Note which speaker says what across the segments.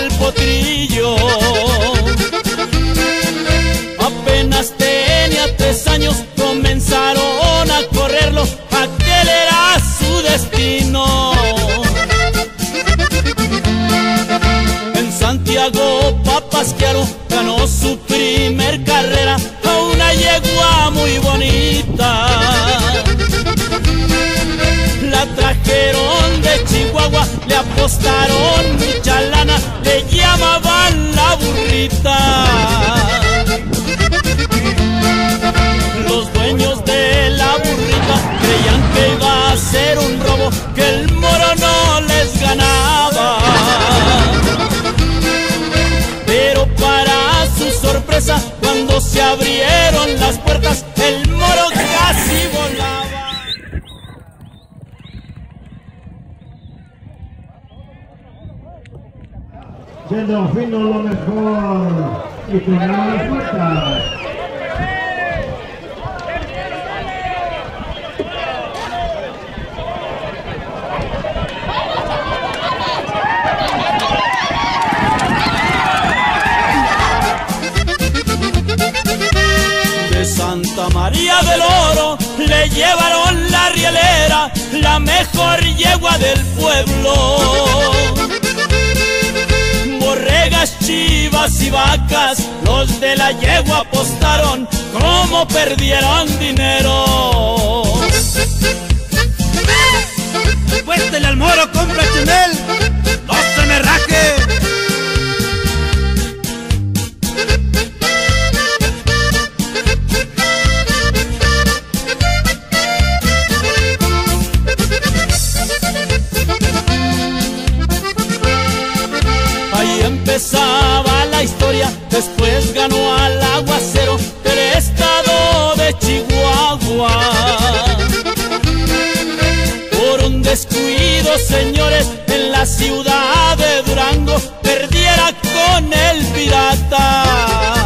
Speaker 1: el potrillo. Apenas tenía tres años, comenzaron a correrlo, aquel era su destino. En Santiago Papasquiaro ganó su primer carrera a una yegua muy bonita. La trajeron de Chihuahua, le apostaron la burrita. Los dueños de la burrita creían que iba a ser un robo, que el moro no les ganaba. Pero para su sorpresa, cuando se abrieron las puertas,
Speaker 2: Siendo fino lo mejor y cuidado las puertas.
Speaker 1: De Santa María del Oro le llevaron la rielera, la mejor yegua del pueblo. Y vacas, los de la yegua apostaron como perdieron dinero. Cuéstele al moro, compra Chanel, no se me raje. Ahí empezaba historia, después ganó al aguacero del estado de Chihuahua. Por un descuido, señores, en la ciudad de Durango, perdiera con el pirata.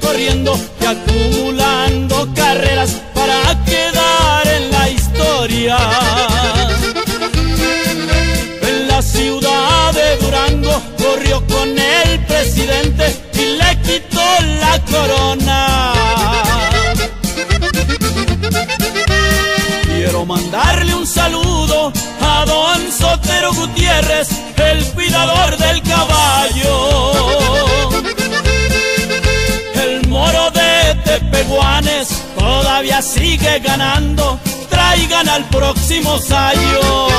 Speaker 1: Corriendo y acumulando carreras para quedar en la historia. En la ciudad de Durango corrió con el presidente y le quitó la corona. Quiero mandarle un saludo a don Sotero Gutiérrez, el cuidador del caballo. Sigue ganando, traigan al próximo sayo.